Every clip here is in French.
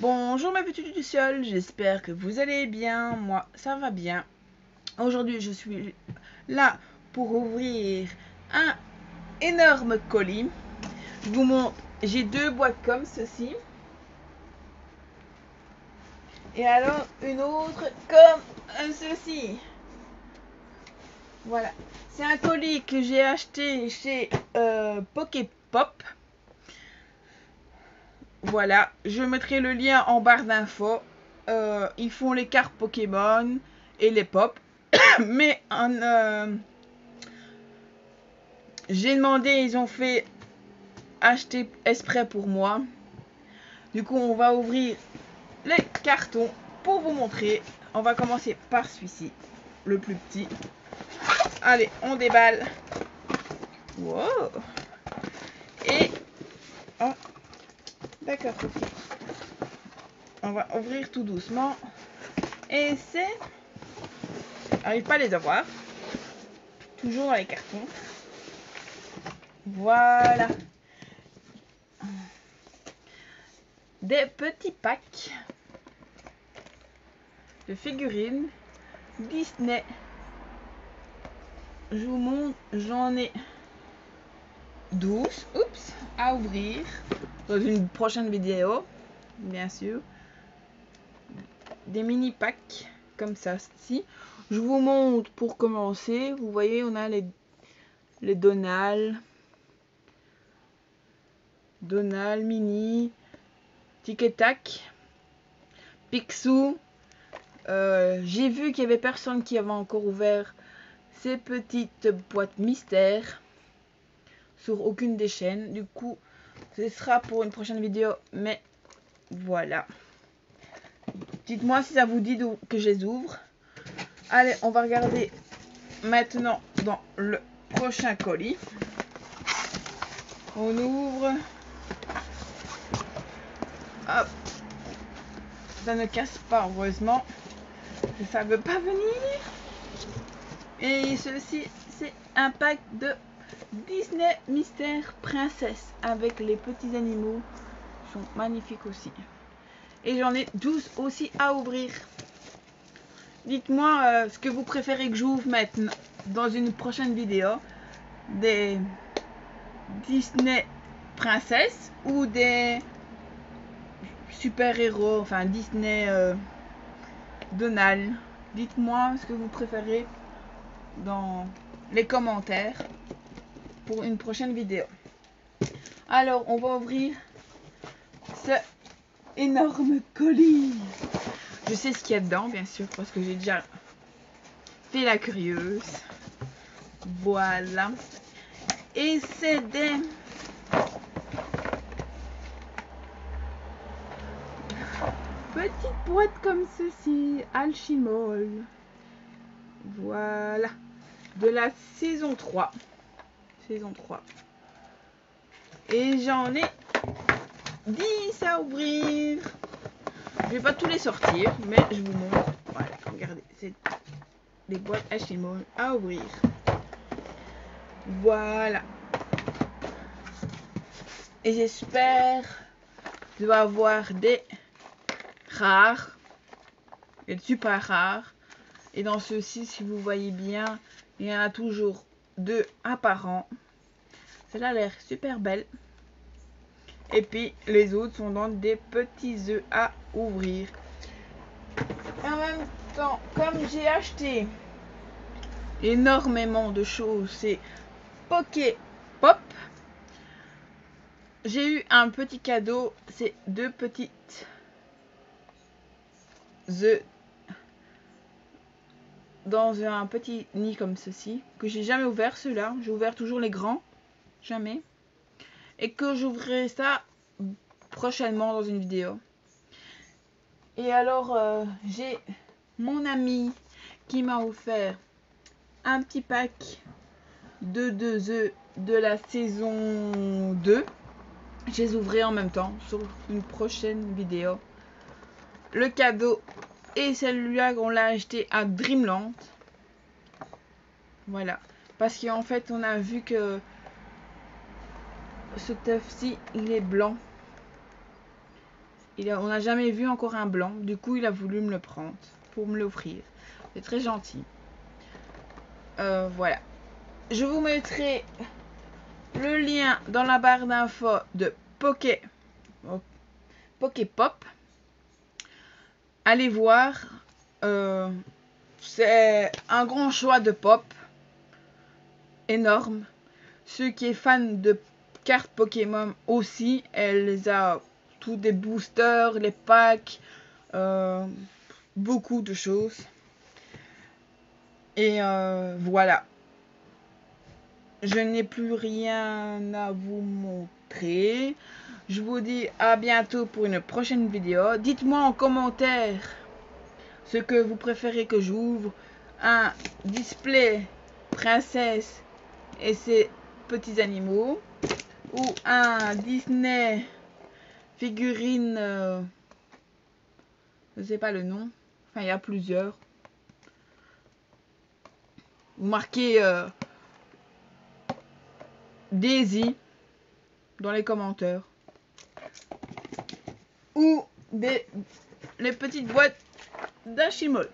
Bonjour mes petits lucioles, j'espère que vous allez bien. Moi, ça va bien. Aujourd'hui, je suis là pour ouvrir un énorme colis. Je vous montre, j'ai deux boîtes comme ceci. Et alors, une autre comme ceci. Voilà. C'est un colis que j'ai acheté chez euh, Poképop. Voilà, je mettrai le lien en barre d'infos. Euh, ils font les cartes Pokémon et les pop. Mais euh, j'ai demandé, ils ont fait acheter exprès pour moi. Du coup, on va ouvrir les cartons pour vous montrer. On va commencer par celui-ci, le plus petit. Allez, on déballe. Wow. Et... Oh. D'accord. On va ouvrir tout doucement. Et c'est... J'arrive pas à les avoir. Toujours dans les cartons. Voilà. Des petits packs de figurines Disney je vous montre, j'en ai 12 oups, à ouvrir dans une prochaine vidéo, bien sûr. Des mini packs comme ça. Si je vous montre pour commencer, vous voyez, on a les, les Donald, Donald Mini, Tic et Tac. Euh, j'ai vu qu'il y avait personne qui avait encore ouvert ces petites boîtes mystères sur aucune des chaînes. Du coup, ce sera pour une prochaine vidéo. Mais voilà. Dites-moi si ça vous dit que je les ouvre. Allez, on va regarder maintenant dans le prochain colis. On ouvre. Hop. Ça ne casse pas, heureusement. Ça veut pas venir. Et ceci, c'est un pack de Disney Mystère Princesse avec les petits animaux. Sont magnifiques aussi. Et j'en ai 12 aussi à ouvrir. Dites-moi euh, ce que vous préférez que j'ouvre maintenant dans une prochaine vidéo. Des Disney Princesse ou des super-héros, enfin Disney euh, Donald. Dites-moi ce que vous préférez dans les commentaires pour une prochaine vidéo. Alors, on va ouvrir ce énorme colis. Je sais ce qu'il y a dedans, bien sûr, parce que j'ai déjà fait la curieuse. Voilà. Et c'est des... Petites boîtes comme ceci, Alchimol. Voilà. De la saison 3. Saison 3. Et j'en ai 10 à ouvrir. Je vais pas tous les sortir, mais je vous montre. Voilà, regardez. C'est des boîtes Hashimon à ouvrir. Voilà. Et j'espère de avoir des rares. Des super rares. Et dans ceux-ci, si vous voyez bien, il y en a toujours deux apparents. Celle-là a l'air super belle. Et puis les autres sont dans des petits œufs à ouvrir. en même temps, comme j'ai acheté énormément de choses, c'est Poké Pop. J'ai eu un petit cadeau, c'est deux petites œufs dans un petit nid comme ceci, que j'ai jamais ouvert ceux-là. J'ai ouvert toujours les grands, jamais. Et que j'ouvrirai ça prochainement dans une vidéo. Et alors, euh, j'ai mon ami qui m'a offert un petit pack de deux œufs de la saison 2. Je les ouvrirai en même temps sur une prochaine vidéo. Le cadeau et celui-là, on l'a acheté à Dreamland. Voilà. Parce qu'en fait, on a vu que ce teuf-ci, il est blanc. On n'a jamais vu encore un blanc. Du coup, il a voulu me le prendre pour me l'offrir. C'est très gentil. Euh, voilà. Je vous mettrai le lien dans la barre d'infos de Poké, Pop. Allez voir. Euh, c'est un grand choix de pop. Énorme. Ceux qui est fan de cartes Pokémon aussi, elle a tous des boosters, les packs, euh, beaucoup de choses. Et euh, voilà. Je n'ai plus rien à vous montrer. Je vous dis à bientôt pour une prochaine vidéo. Dites-moi en commentaire ce que vous préférez que j'ouvre. Un display princesse et ses petits animaux. Ou un Disney figurine... Euh, je ne sais pas le nom. Enfin, il y a plusieurs. Vous marquez euh, Daisy dans les commentaires. Ou des les petites boîtes d'Achimol.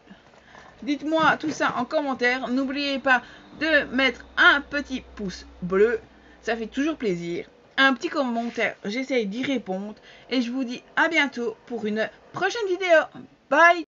Dites-moi tout ça en commentaire. N'oubliez pas de mettre un petit pouce bleu. Ça fait toujours plaisir. Un petit commentaire, j'essaye d'y répondre. Et je vous dis à bientôt pour une prochaine vidéo. Bye